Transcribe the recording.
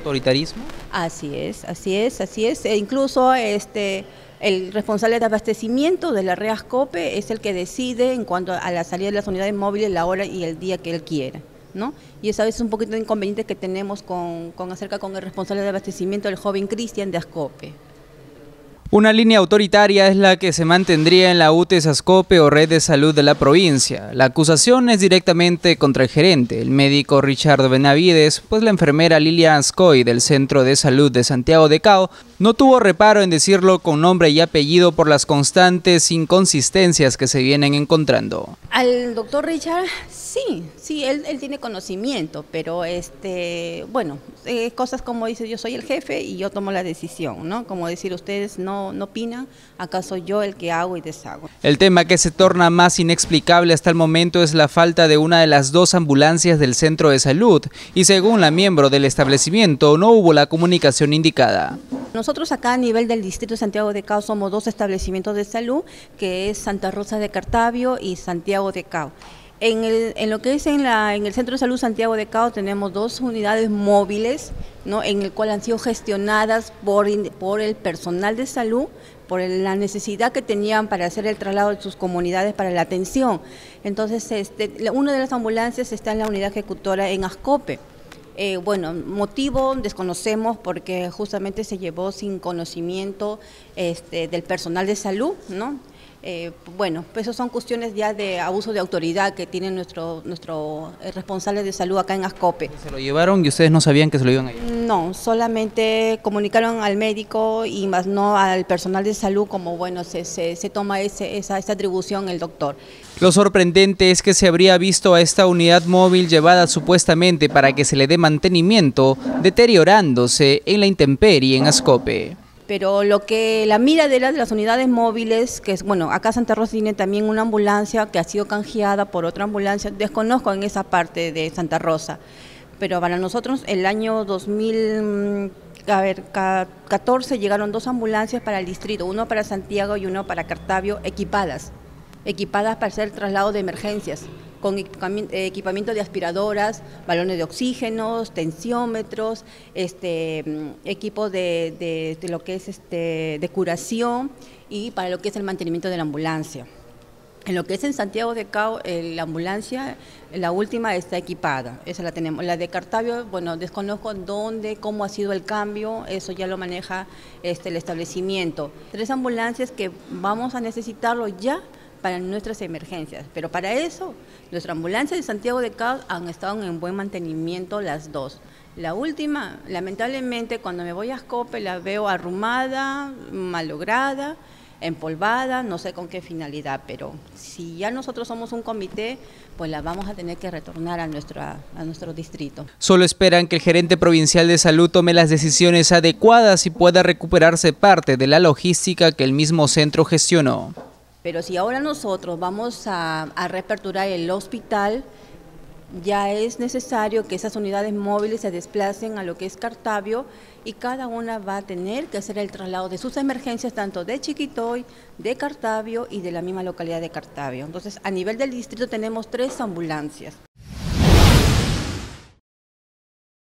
autoritarismo? Así es, así es, así es. E incluso este, el responsable de abastecimiento de la REASCOPE es el que decide en cuanto a la salida de las unidades móviles, la hora y el día que él quiera. ¿No? Y esa es un poquito de inconveniente que tenemos con, con acerca con el responsable de abastecimiento, el joven Cristian de Ascope. Una línea autoritaria es la que se mantendría en la UTES Ascope o Red de Salud de la provincia. La acusación es directamente contra el gerente, el médico Richard Benavides, pues la enfermera Lilia Ascoy del Centro de Salud de Santiago de Cao no tuvo reparo en decirlo con nombre y apellido por las constantes inconsistencias que se vienen encontrando. Al doctor Richard, sí, sí, él, tiene conocimiento, pero este, bueno, eh, cosas como dice, yo soy el jefe y yo tomo la decisión, ¿no? Como decir, ustedes no no, opinan, acaso yo el que hago y deshago. El tema que se torna más inexplicable hasta el momento es la falta de una de las dos ambulancias del centro de salud y según la miembro del establecimiento no hubo la comunicación indicada. Nosotros acá a nivel del Distrito de Santiago de Cao somos dos establecimientos de salud, que es Santa Rosa de Cartavio y Santiago de Cao. En, lo que es en, la, en el Centro de Salud Santiago de Cao tenemos dos unidades móviles, ¿no? en el cual han sido gestionadas por, el personal de salud, por la necesidad que tenían para hacer el traslado de sus comunidades para la atención. Entonces, este, una de las ambulancias está en la unidad ejecutora en Ascope. Eh, bueno, motivo desconocemos porque justamente se llevó sin conocimiento este, del personal de salud, ¿no? Eh, bueno, pues eso son cuestiones ya de abuso de autoridad que tiene nuestro, nuestro eh, responsable de salud acá en Ascope. ¿Se lo llevaron y ustedes no sabían que se lo iban a llevar? No, solamente comunicaron al médico y más no al personal de salud como, bueno, se, se, toma ese, esa, esa atribución el doctor. Lo sorprendente es que se habría visto a esta unidad móvil llevada supuestamente para que se le dé mantenimiento, deteriorándose en la intemperie en Ascope pero lo que la mira de las, de las unidades móviles, que es, bueno, acá Santa Rosa tiene también una ambulancia que ha sido canjeada por otra ambulancia, desconozco en esa parte de Santa Rosa, pero para nosotros el año 2014 mm, llegaron dos ambulancias para el distrito, uno para Santiago y uno para Cartavio, equipadas, equipadas para hacer traslado de emergencias con equipamiento de aspiradoras, balones de oxígeno, tensiómetros, este, mm, equipo de, lo que es este, de curación y para lo que es el mantenimiento de la ambulancia. En lo que es en Santiago de Cao, la ambulancia, la última está equipada, esa la tenemos. La de Cartavio, bueno, desconozco dónde, cómo ha sido el cambio, eso ya lo maneja este, el establecimiento. Tres ambulancias que vamos a necesitarlo ya para nuestras emergencias. Pero para eso, nuestra ambulancia de Santiago de Cabo han estado en buen mantenimiento las dos. La última, lamentablemente, cuando me voy a Ascope la veo arrumada, malograda, empolvada, no sé con qué finalidad, pero si ya nosotros somos un comité, pues la vamos a tener que retornar a, nuestra, a nuestro distrito. Solo esperan que el gerente provincial de salud tome las decisiones adecuadas y pueda recuperarse parte de la logística que el mismo centro gestionó. Pero si ahora nosotros vamos a, reaperturar el hospital, ya es necesario que esas unidades móviles se desplacen a lo que es Cartavio y cada una va a tener que hacer el traslado de sus emergencias tanto de Chiquitoy, de Cartavio y de la misma localidad de Cartavio. Entonces, a nivel del distrito tenemos tres ambulancias.